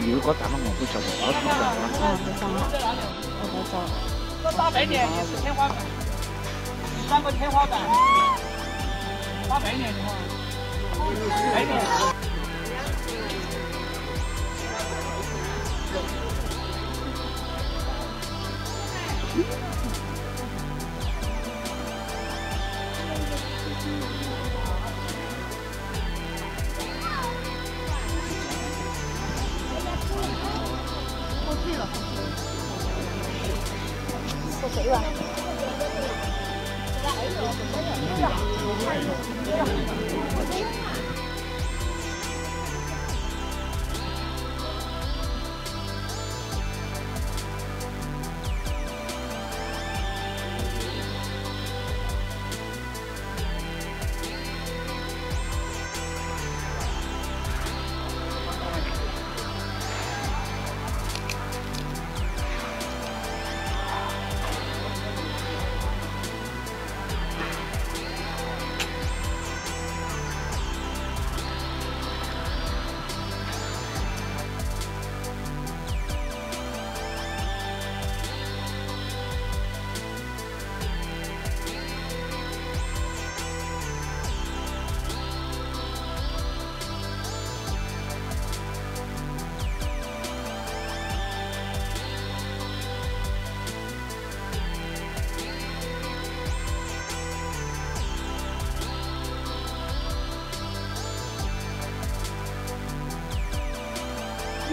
你如果打了我不晓得，我不晓得。嗯，没上好，我在找。这大白年也是天花板，三个天花板，大白年的话，白年。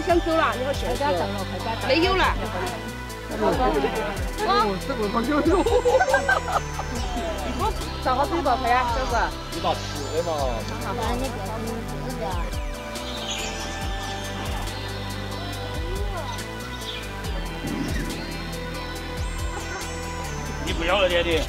想走了？你。没有了。哦，这个好有用。我咋个走吧，快呀，小子。你把吃的嘛。你不要了，爹地。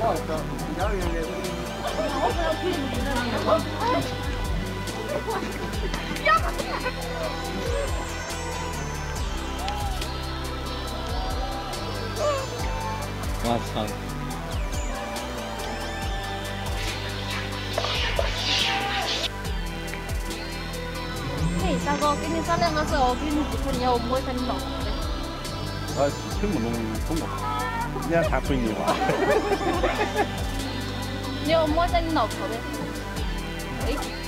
我都不好笑，两元的。我操！嘿，大哥，给你商量个事，我给你几块，你要摸一下你老婆的。我听不懂中国，你要看回你话。你要摸一下你老婆呗。哎。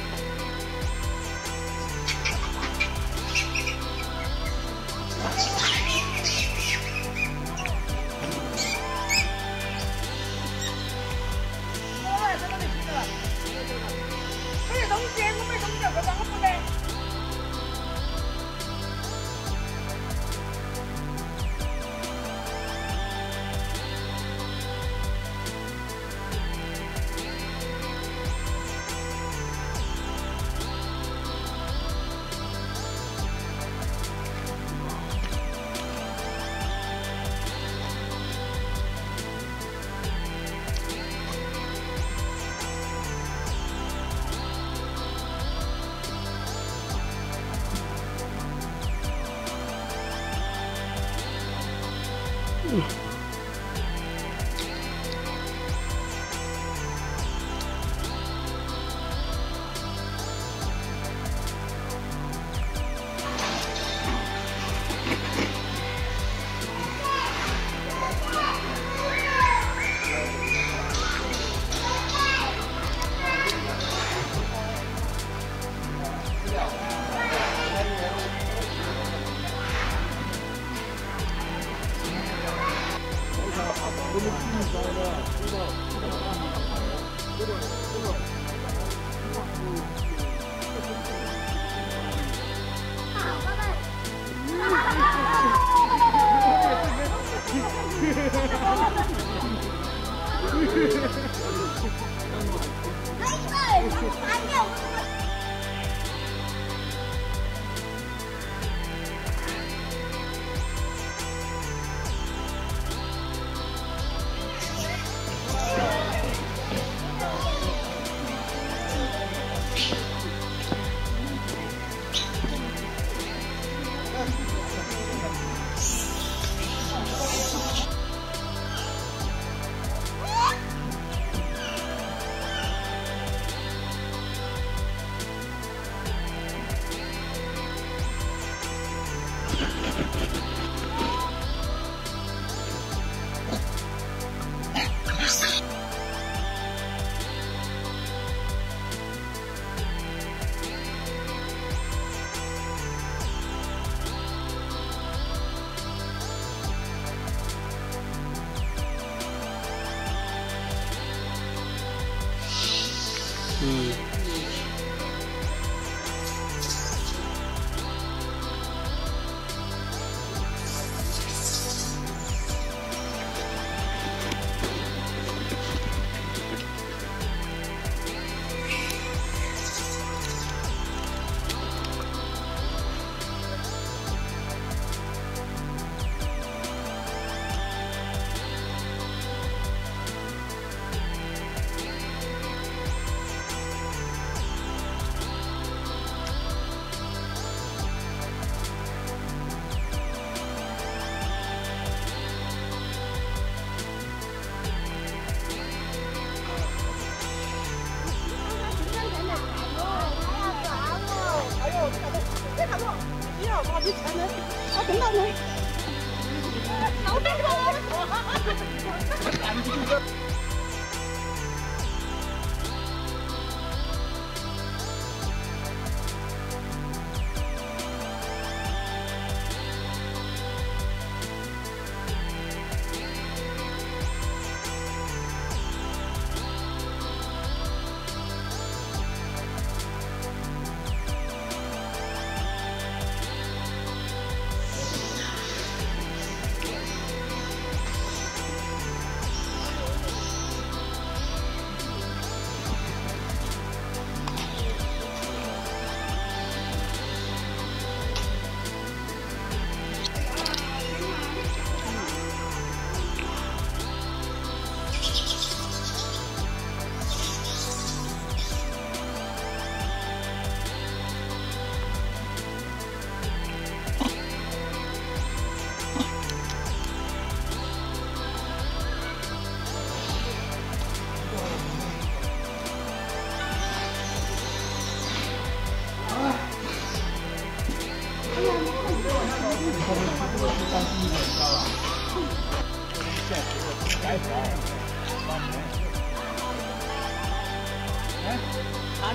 啊，等等你。好被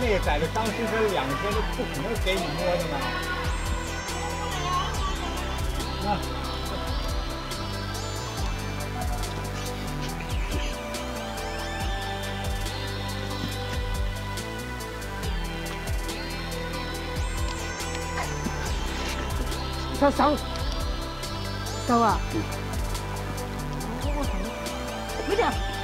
那个崽子当时是两天都不可能给你摸的嘛。那。收手，收啊！快点！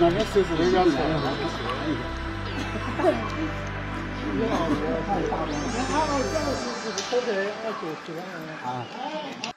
那那岁数人家来了。你好，我太大了。你看，这个是是偷的，要九十万啊。